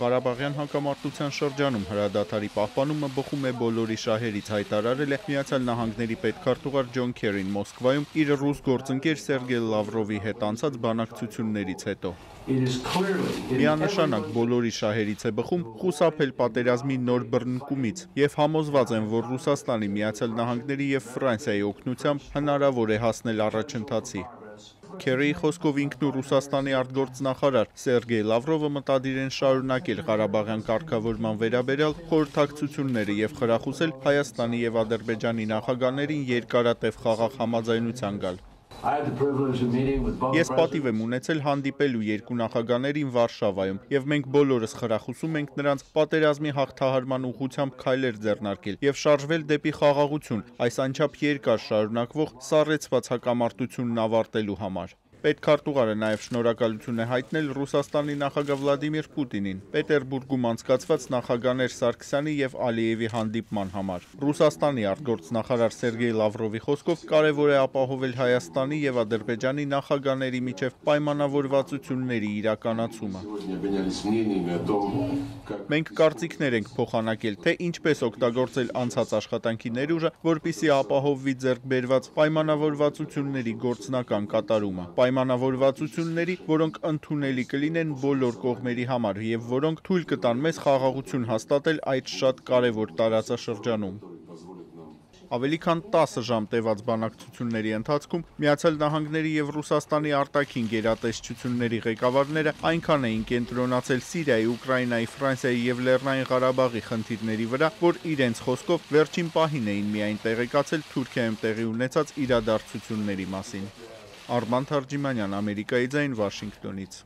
Ղարաբաղյան հակամարտության շրջանում հրադադարի պահպանումը բխում է բոլորի շահերից հայտարարել է Միացյալ Նահանգների պետքարտուղար Ջոն Քերին Մոսկվայում իր ռուս գործընկեր Սերգեյ Լավրովի հետ անցած բանակցություններից հետո։ Միանշանակ բոլորի շահերից է բխում խուսափել պատերազմի նոր բռնկումից եւ համոզված եմ, որ Ռուսաստանի, Միացյալ Նահանգների եւ Ֆրանսիայի օգնությամբ հնարավոր է հասնել առաջընթացի։ Քերիի խոսքով ինքն ու Ռուսաստանի արտգործնախարար Սերգեյ Լավրովը մտադիր են շարունակել Ղարաբաղյան կարգավորման վերաբերյալ խորհրդակցությունները եւ խրախուսել Հայաստանի եւ Ադրբեջանի նախագահներին երկարատև խաղաղ համաձայնության գալ։ Ես պատիվ եմ ունեցել հանդիպելու երկու նախագաներին Վարշավայում եւ մենք բոլորս խրախուսում ենք նրանց պատերազմի հաղթահարման ուղղությամբ քայլեր ձեռնարկել եւ շարժվել դեպի խաղաղություն այս անչափ երկար շարունակվող սառեցված հակամարտությունն ավարտելու համար։ Պետքարտուղարը նաև շնորհակալություն է հայտնել Ռուսաստանի նախագահ Վլադիմիր Պուտինին Պետերբուրգում անցկացված նախագաներ Սարգսյանի եւ Ալիևի հանդիպման համար։ Ռուսաստանի արտգործնախարար Սերգեյ Լավրովի խոսքով կարևոր է ապահովել Հայաստանի եւ Ադրբեջանի նախագաների միջև պայմանավորվածությունների իրականացումը։ Մենք կարծիքներ ենք փոխանակել, թե ինչպես օգտագործել անցած աշխատանքի ներուժը, որպիսի ապահովվի ձեռք բերված պայմանավորվածությունների գործնական կատարումը պայմանավորվածությունների, որոնք ընդունելի կլինեն բոլոր կողմերի համար եւ որոնք թույլ կտան մեզ խաղաղություն հաստատել այդ շատ կարևոր տարածաշրջանում։ Ավելի քան 10 ժամ տևած բանակցությունների ընթացքում Միացյալ Նահանգների եւ Ռուսաստանի արտաքին գերատեսչությունների ղեկավարները այնքան էին կենտրոնացել Սիրիայի, Ուկրաինայի, Ֆրանսիայի եւ Լեռնային Ղարաբաղի խնդիրների վրա, որ իրենց խոսքով վերջին պահին էին միայն տեղեկացել Թուրքիայում տեղի ունեցած իրադարձությունների մասին։ Արման Թարջիմանյան, Ամերիկայի ձայն, Վաշինգտոնից։